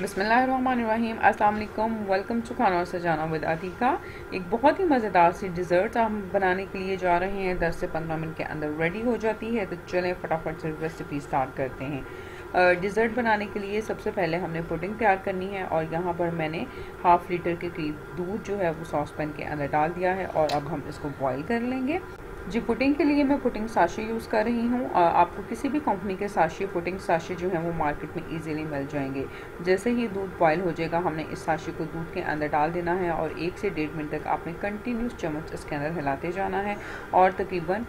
बिसमीम अस्सलाम welcome to खाना सजाना विद अतीका एक बहुत ही मज़ेदार सी डिज़र्ट हम बनाने के लिए जा रहे हैं। 10 से 15 मिनट के अंदर रेडी हो जाती है। तो चलें फटाफट से रेसिपी स्टार्ट करते हैं। डिज़र्ट बनाने के लिए सबसे पहले हमने पुडिंग तैयार करनी है और यहाँ पर मैंने हाफ़ लीटर के करीब दूध जो है वो सॉस पैन के अंदर डाल दिया है और अब हम इसको बॉयल कर लेंगे। जी पुटिंग के लिए मैं पुटिंग साशे यूज़ कर रही हूँ। आपको किसी भी कंपनी के साशे पुटिंग साशे जो है वो मार्केट में इजीली मिल जाएँगे। जैसे ही दूध बॉयल हो जाएगा, हमने इस साशे को दूध के अंदर डाल देना है और एक से डेढ़ मिनट तक आपने कंटिन्यूस चम्मच इसके अंदर हिलाते जाना है और तकरीबन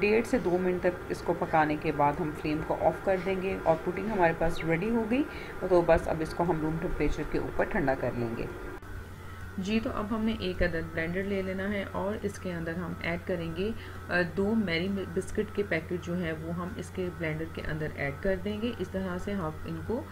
डेढ़ से दो मिनट तक इसको पकाने के बाद हम फ्लेम को ऑफ़ कर देंगे और पुटिंग हमारे पास रेडी हो गई। तो बस अब इसको हम रूम टेम्परेचर के ऊपर ठंडा कर लेंगे। जी तो अब हमने एक अदद ब्लेंडर ले लेना है और इसके अंदर हम ऐड करेंगे दो मैरी बिस्किट के पैकेट जो है, वो हम इसके ब्लेंडर के अंदर ऐड कर देंगे। इस तरह से हम इनको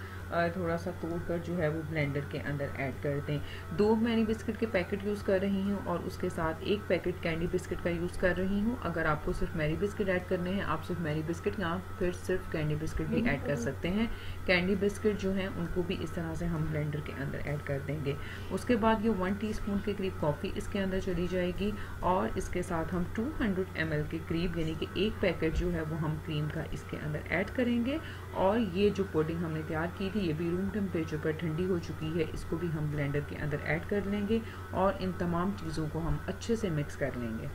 थोड़ा सा तोड़ कर जो है वो ब्लेंडर के अंदर ऐड कर दें। दो मैनी बिस्किट के पैकेट यूज़ कर रही हूँ और उसके साथ एक पैकेट कैंडी बिस्किट का यूज़ कर रही हूँ। अगर आपको सिर्फ़ मैरी बिस्किट ऐड करने हैं, आप सिर्फ़ मैरी बिस्किट या फिर सिर्फ़ कैंडी बिस्किट भी ऐड कर सकते हैं। कैंडी बिस्किट जो है, उनको भी इस तरह से हम ब्लेंडर के अंदर ऐड कर देंगे। उसके बाद ये वन टी के करीब कॉफ़ी इसके अंदर चली जाएगी और इसके साथ हम टू हंड्रेड के करीब, यानी कि एक पैकेट जो है वो हम क्रीम का इसके अंदर ऐड करेंगे। और ये जो पुडिंग हमने तैयार की थी ये भी रूम टेम्परेचर पर ठंडी हो चुकी है, इसको भी हम ब्लेंडर के अंदर ऐड कर लेंगे और इन तमाम चीज़ों को हम अच्छे से मिक्स कर लेंगे।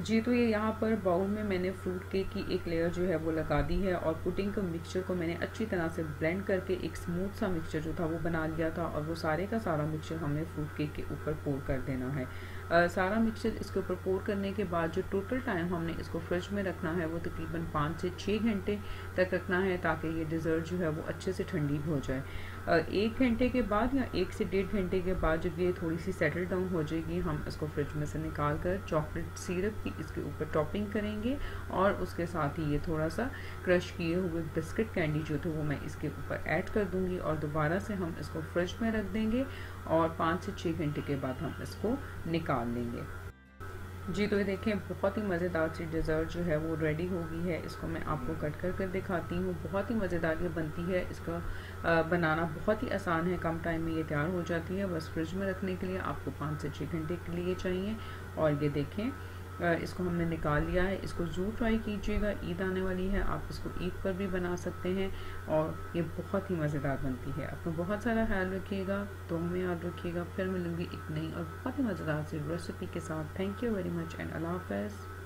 जी तो ये यहाँ पर बाउल में मैंने फ्रूट केक की एक लेयर जो है वो लगा दी है और पुटिंग का मिक्सचर को मैंने अच्छी तरह से ब्लेंड करके एक स्मूथ सा मिक्सचर जो था वो बना लिया था और वो सारे का सारा मिक्सचर हमने फ्रूट केक के ऊपर पोर कर देना है। आ, सारा मिक्सचर इसके ऊपर पोर करने के बाद जो टोटल टाइम हमने इसको फ्रिज में रखना है वो तकरीबन पाँच से छः घंटे तक रखना है ताकि ये डिज़र्ट जो है वो अच्छे से ठंडी हो जाए। एक घंटे के बाद या एक से डेढ़ घंटे के बाद जब ये थोड़ी सी सेटल डाउन हो जाएगी हम इसको फ्रिज में से निकाल कर चॉकलेट सिरप की इसके ऊपर टॉपिंग करेंगे और उसके साथ ही ये थोड़ा सा क्रश किए हुए बिस्किट कैंडी जो थे वो मैं इसके ऊपर ऐड कर दूँगी और दोबारा से हम इसको फ्रिज में रख देंगे और पाँच से छः घंटे के बाद हम इसको निकाल लेंगे। जी तो ये देखें, बहुत ही मज़ेदार सी डिज़र्ट जो है वो रेडी हो गई है। इसको मैं आपको कट कर कर दिखाती हूँ। बहुत ही मज़ेदार ये बनती है। इसका बनाना बहुत ही आसान है। कम टाइम में ये तैयार हो जाती है। बस फ्रिज में रखने के लिए आपको पाँच से छः घंटे के लिए चाहिए। और ये देखें इसको हमने निकाल लिया है। इसको ज़रूर ट्राई कीजिएगा। ईद आने वाली है। आप इसको ईद पर भी बना सकते हैं और ये बहुत ही मज़ेदार बनती है। अपना बहुत सारा ख्याल रखिएगा। तो हमें याद रखिएगा। फिर मिलूँगी एक नई और बहुत ही मज़ेदार सी रेसिपी के साथ। Thank you very much and Allah half